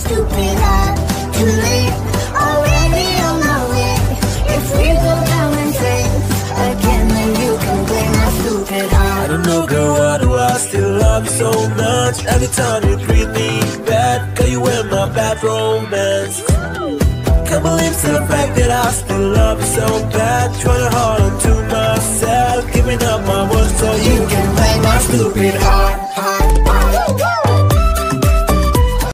stupid heart. Too late, already on my way. If we go down in flames again, then you can blame my stupid heart. I don't know, girl, why do I still love you so much? Every time you treat me bad, girl, you in my bad romance. Can't believe the fact that I still love you so bad. Trying hard onto myself, giving up my words so you can blame my stupid heart.